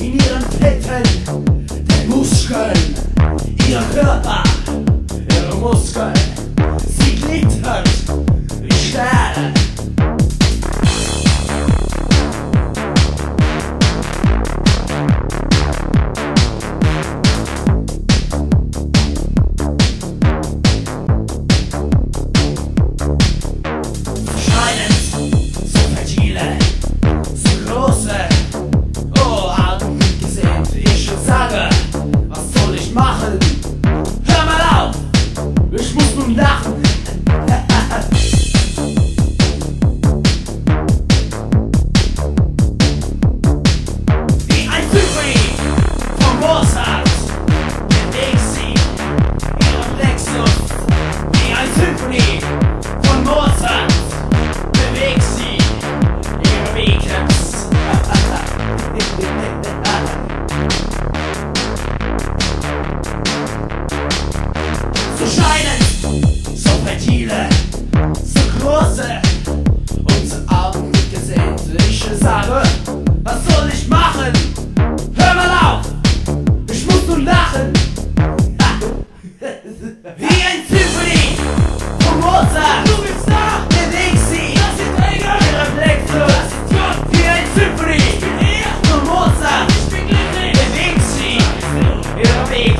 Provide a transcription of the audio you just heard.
in ihren Fetten, den Muskeln, ihr Körper, ihre Muskeln, sie glittert wie Sterne. 나 subtile, so große und so abendgesehnliche Sache. Was soll ich machen? Hör mal auf, ich muss nur lachen. Wie ein Symphony von Mozart. Du bist da, der Dixie. Das sind Träger, der Reflektor. Das ist Gott. Wie ein Symphony von Mozart. Ich bin glücklich, Der Dixie. Ihr Weg